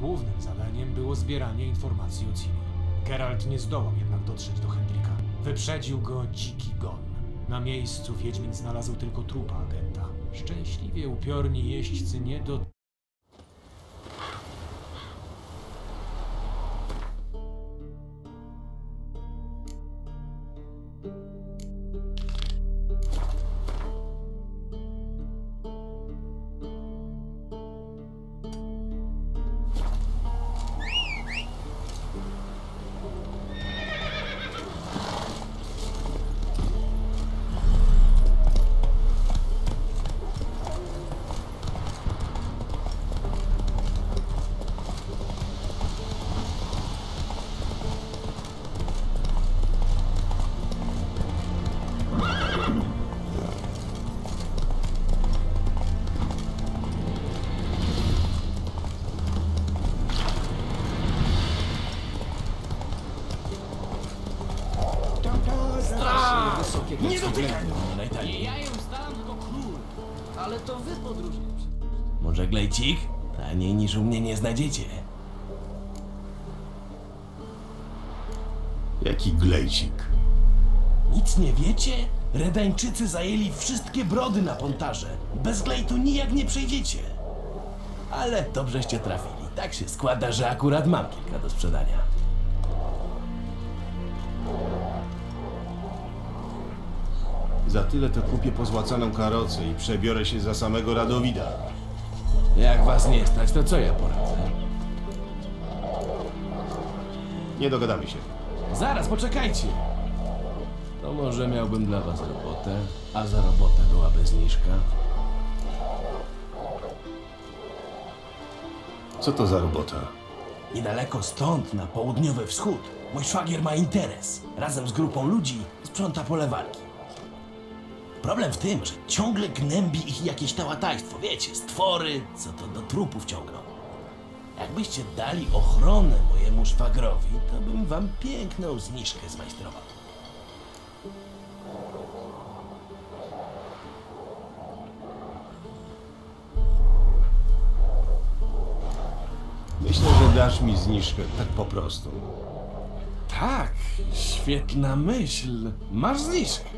Głównym zadaniem było zbieranie informacji o Ciri. Geralt nie zdołał jednak dotrzeć do Hendrika. Wyprzedził go dziki gon. Na miejscu Wiedźmin znalazł tylko trupa agenta. Szczęśliwie upiorni jeźdźcy nie do... Nie dotykaj! Nie ja ją znam, tylko król. Ale to wy podróżnie. Może glejcik? Taniej niż u mnie nie znajdziecie. Jaki glejcik? Nic nie wiecie? Redańczycy zajęli wszystkie brody na pontarze. Bez glejtu nijak nie przejdziecie. Ale dobrzeście trafili. Tak się składa, że akurat mam kilka do sprzedania. Za tyle to kupię pozłacaną karocę i przebiorę się za samego Radowida. Jak was nie stać, to co ja poradzę? Nie dogadamy się. Zaraz, poczekajcie. To może miałbym dla was robotę, a za robotę byłaby zniżka. Co to za robota? Niedaleko stąd, na południowy wschód, mój szwagier ma interes. Razem z grupą ludzi sprząta pole walki. Problem w tym, że ciągle gnębi ich jakieś tałatajstwo. Wiecie, stwory, co to do trupów ciągną. Jakbyście dali ochronę mojemu szwagrowi, to bym wam piękną zniżkę zmajstrował. Myślę, że dasz mi zniżkę tak po prostu. Tak, świetna myśl. Masz zniżkę.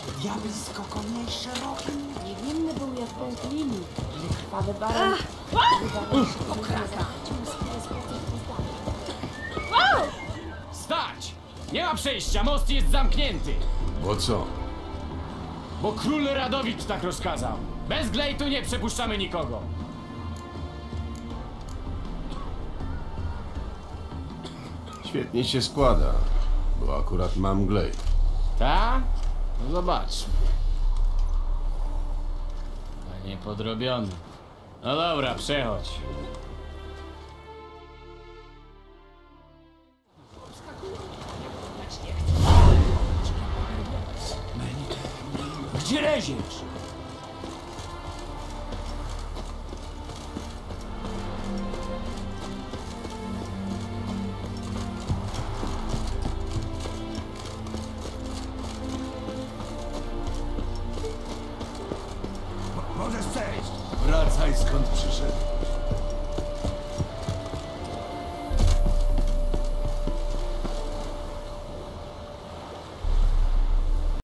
racja. Diabelsko konie szeroki. Niewinny był jak że krwawy baran... Okraka. Stać! Nie ma przejścia, most jest zamknięty. Bo co? Bo król Radowid tak rozkazał. Bez glejtu nie przepuszczamy nikogo. Świetnie się składa, bo akurat mam glej. Ta? No zobaczmy. Panie podrobiony. No dobra, przechodź. Gdzie reziesz? Wracaj skąd przyszedł.